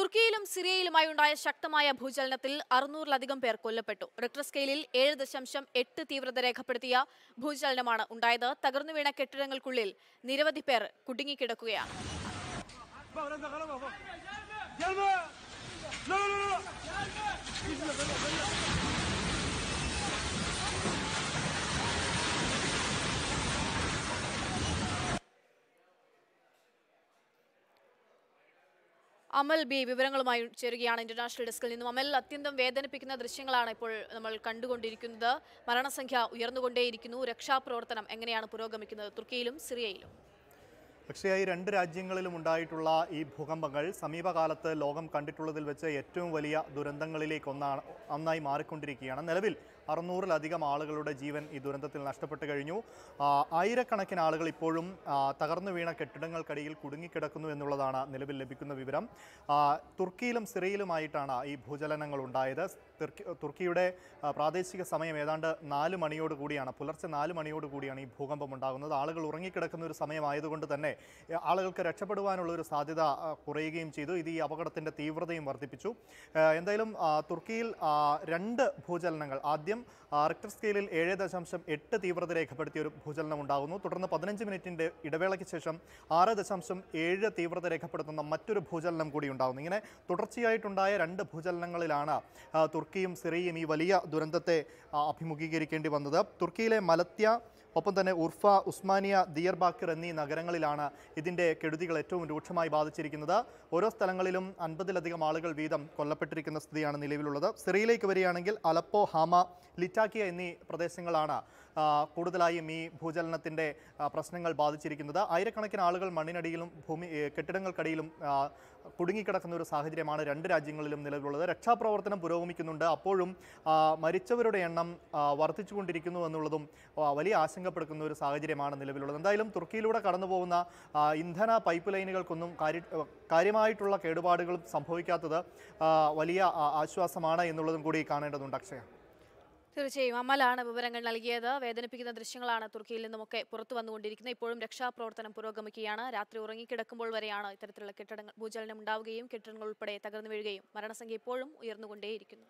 തുർക്കിയിലും സിറിയയിലുമായി ഉണ്ടായ ശക്തമായ ഭൂചലനത്തിൽ അറുന്നൂറിലധികം പേർ കൊല്ലപ്പെട്ടു. റിക്ടർ സ്കെയിലിൽ ഏഴ് ദശാംശം എട്ട് തീവ്രത രേഖപ്പെടുത്തിയ ഭൂചലനമാണ് ഉണ്ടായത്. തകർന്നു വീണ കെട്ടിടങ്ങൾക്കുള്ളിൽ നിരവധി പേർ കുടുങ്ങിക്കിടക്കുകയാണ്. sakala അമൽ ബി വിവരങ്ങളുമായി ചേരുകയാണ് ഇന്റർനാഷണൽ ഡെസ്കിൽ നിന്നും. അമൽ അത്യന്തം വേദനിപ്പിക്കുന്ന ദൃശ്യങ്ങളാണ് ഇപ്പോൾ നമ്മൾ കണ്ടുകൊണ്ടിരിക്കുന്നത്. മരണസംഖ്യ ഉയർന്നുകൊണ്ടേയിരിക്കുന്നു. രക്ഷാപ്രവർത്തനം എങ്ങനെയാണ് പുരോഗമിക്കുന്നത്? തുർക്കിയിലും സിറിയയിലും. പക്ഷേ ഈ രണ്ട് രാജ്യങ്ങളിലും ഉണ്ടായിട്ടുള്ള ഈ ഭൂകമ്പങ്ങൾ സമീപകാലത്ത് ലോകം കണ്ടിട്ടുള്ളതിൽ വെച്ച് ഏറ്റവും വലിയ ദുരന്തങ്ങളിലേക്കൊന്നാണ് ഒന്നായി മാറിക്കൊണ്ടിരിക്കുകയാണ്. നിലവിൽ അറുന്നൂറിലധികം ആളുകളുടെ ജീവൻ ഈ ദുരന്തത്തിൽ നഷ്ടപ്പെട്ടു കഴിഞ്ഞു. ആയിരക്കണക്കിന് ആളുകൾ ഇപ്പോഴും തകർന്നു വീണ കെട്ടിടങ്ങൾക്കടിയിൽ കുടുങ്ങിക്കിടക്കുന്നു എന്നുള്ളതാണ് നിലവിൽ ലഭിക്കുന്ന വിവരം. തുർക്കിയിലും സിറിയയിലുമായിട്ടാണ് ഈ ഭൂചലനങ്ങൾ ഉണ്ടായത്. തുർക്കി തുർക്കിയുടെ പ്രാദേശിക സമയം ഏതാണ്ട് നാല് മണിയോട് കൂടിയാണ് പുലർച്ചെ നാല് മണിയോട് കൂടിയാണ് ഈ ഭൂകമ്പം ഉണ്ടാകുന്നത്. ആളുകൾ ഉറങ്ങിക്കിടക്കുന്ന ഒരു സമയമായതുകൊണ്ട് തന്നെ ആളുകൾക്ക് രക്ഷപ്പെടുവാനുള്ള ഒരു സാധ്യത കുറയുകയും ചെയ്തു. ഇത് ഈ അപകടത്തിന്റെ തീവ്രതയും വർദ്ധിപ്പിച്ചു. എന്തായാലും തുർക്കിയിൽ രണ്ട് ഭൂചലനങ്ങൾ ആദ്യം ആ, റിക്ടർ സ്കെയിലിൽ ഏഴ് ദശാംശം എട്ട് തീവ്രത രേഖപ്പെടുത്തിയ ഒരു ഭൂചലനം ഉണ്ടാകുന്നു. തുടർന്ന് പതിനഞ്ച് മിനിറ്റിന്റെ ഇടവേളയ്ക്ക് ശേഷം ആറ് ദശാംശം ഏഴ് തീവ്രത രേഖപ്പെടുത്തുന്ന മറ്റൊരു ഭൂചലനം കൂടി ഉണ്ടാകുന്നു. ഇങ്ങനെ തുടർച്ചയായിട്ടുണ്ടായ രണ്ട് ഭൂചലനങ്ങളിലാണ് തുർക്കിയും സിറിയയും ഈ വലിയ ദുരന്തത്തെ അഭിമുഖീകരിക്കേണ്ടി വന്നത്. തുർക്കിയിലെ മലത്യ ഒപ്പം തന്നെ ഉർഫ ഉസ്മാനിയ ദിയർബാക്കർ എന്നീ നഗരങ്ങളിലാണ് ഇതിന്റെ കെടുതികൾ ഏറ്റവും രൂക്ഷമായി ബാധിച്ചിരിക്കുന്നത്. ഓരോ സ്ഥലങ്ങളിലും അൻപതിലധികം ആളുകൾ വീതം കൊല്ലപ്പെട്ടിരിക്കുന്ന സ്ഥിതിയാണ് നിലവിലുള്ളത്. സിറിയയിലേക്ക് വരികയാണെങ്കിൽ അലപ്പോ ഹാമ ലിറ്റാക്കിയ എന്നീ പ്രദേശങ്ങളാണ് കൂടുതലായും ഈ ഭൂചലനത്തിന്റെ പ്രശ്നങ്ങൾ ബാധിച്ചിരിക്കുന്നത്. ആയിരക്കണക്കിന് ആളുകൾ മണ്ണിനടിയിലും ഭൂമി കെട്ടിടങ്ങൾക്കടിയിലും കുടുങ്ങിക്കിടക്കുന്ന ഒരു സാഹചര്യമാണ് രണ്ട് രാജ്യങ്ങളിലും നിലവിലുള്ളത്. രക്ഷാപ്രവർത്തനം പുരോഗമിക്കുന്നുണ്ട്. അപ്പോഴും മരിച്ചവരുടെ എണ്ണം വർദ്ധിച്ചുകൊണ്ടിരിക്കുന്നു എന്നുള്ളതും വലിയ വലിയ ആശങ്കപ്പെടുത്തുന്ന ഒരു സാഹചര്യമാണ് നിലവിലുള്ളത്. എന്തായാലും തുർക്കിയിലൂടെ കടന്നു പോകുന്ന ഇന്ധന പൈപ്പ് ലൈനുകൾക്കൊന്നും കാര്യമായിട്ടുള്ള കേടുപാടുകളും സംഭവിക്കാത്തത് വലിയ ആശ്വാസമാണ് എന്നുള്ളതും കൂടി കാണേണ്ടതുണ്ട് അക്ഷയ. തീർച്ചയായും അമലാണ് വിവരങ്ങൾ നൽകിയത്. വേദനിപ്പിക്കുന്ന ദൃശ്യങ്ങളാണ് തുർക്കിയിൽ നിന്നുമൊക്കെ പുറത്തു വന്നുകൊണ്ടിരിക്കുന്നത്. ഇപ്പോഴും രക്ഷാപ്രവർത്തനം പുരോഗമിക്കുകയാണ്. രാത്രി ഉറങ്ങിക്കിടക്കുമ്പോൾ വരെയാണ് ഇത്തരത്തിലുള്ള കെട്ടിടങ്ങൾ ഭൂചലനം ഉണ്ടാവുകയും കെട്ടിടങ്ങൾ ഉൾപ്പെടെ തകർന്നു വീഴുകയും മരണസംഖ്യ ഇപ്പോഴും ഉയർന്നുകൊണ്ടേയിരിക്കുന്നു.